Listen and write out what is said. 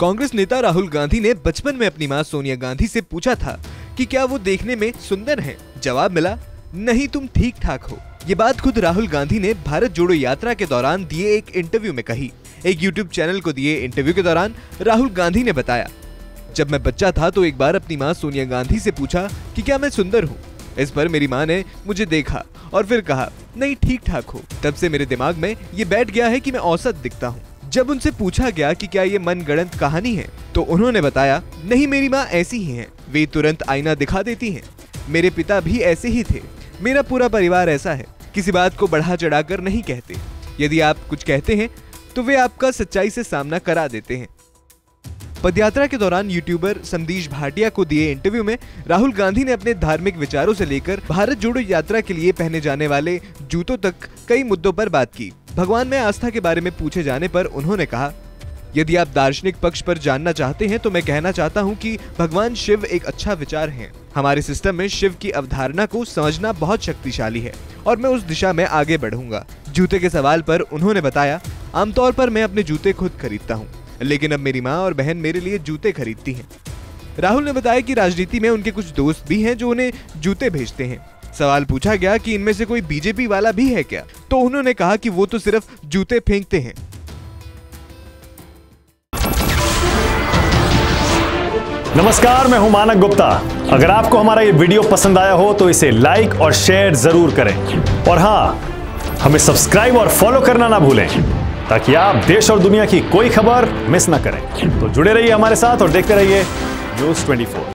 कांग्रेस नेता राहुल गांधी ने बचपन में अपनी माँ सोनिया गांधी से पूछा था कि क्या वो देखने में सुंदर हैं? जवाब मिला, नहीं, तुम ठीक ठाक हो। ये बात खुद राहुल गांधी ने भारत जोड़ो यात्रा के दौरान दिए एक इंटरव्यू में कही। एक यूट्यूब चैनल को दिए इंटरव्यू के दौरान राहुल गांधी ने बताया, जब मैं बच्चा था तो एक बार अपनी माँ सोनिया गांधी से पूछा कि क्या मैं सुंदर हूँ। इस पर मेरी माँ ने मुझे देखा और फिर कहा, नहीं ठीक ठाक हो। तब से मेरे दिमाग में ये बैठ गया है कि मैं औसत दिखता हूँ। जब उनसे पूछा गया कि क्या ये मन गणत कहानी है तो उन्होंने बताया, नहीं, मेरी माँ ऐसी ही है। वे तुरंत आईना दिखा देती हैं। मेरे पिता भी ऐसे ही थे। मेरा पूरा परिवार ऐसा है। किसी बात को बढ़ा चढ़ाकर नहीं कहते। यदि आप कुछ कहते हैं तो वे आपका सच्चाई से सामना करा देते हैं। पदयात्रा के दौरान यूट्यूबर संदीश भाटिया को दिए इंटरव्यू में राहुल गांधी ने अपने धार्मिक विचारों से लेकर भारत जोड़ो यात्रा के लिए पहने जाने वाले जूतों तक कई मुद्दों पर बात की। भगवान में आस्था के बारे में पूछे जाने पर उन्होंने कहा, यदि आप दार्शनिक पक्ष पर जानना चाहते हैं तो मैं कहना चाहता हूँ कि भगवान शिव एक अच्छा विचार है। हमारे सिस्टम में शिव की अवधारणा को समझना बहुत शक्तिशाली है, और मैं उस दिशा में आगे बढ़ूँगा। जूते के सवाल पर उन्होंने बताया, आमतौर पर मैं अपने जूते खुद खरीदता हूँ, लेकिन अब मेरी माँ और बहन मेरे लिए जूते खरीदती हैं। राहुल ने बताया कि राजनीति में उनके कुछ दोस्त भी हैं जो उन्हें जूते भेजते हैं। सवाल पूछा गया कि इनमें से कोई बीजेपी वाला भी है क्या? तो उन्होंने कहा कि वो तो सिर्फ़ जूते फेंकते हैं। नमस्कार, मैं हूँ मानक गुप्ता। अगर आपको हमारा ये वीडियो पसंद आया हो तो इसे लाइक और शेयर ज़रूर करें। और हाँ, हमें सब्सक्राइब और फॉलो करना ना भूलें, ताकि आप देश और दुनिया की कोई खबर मिस ना करें। तो जुड़े रहिए हमारे साथ और देखते रहिए न्यूज़ 24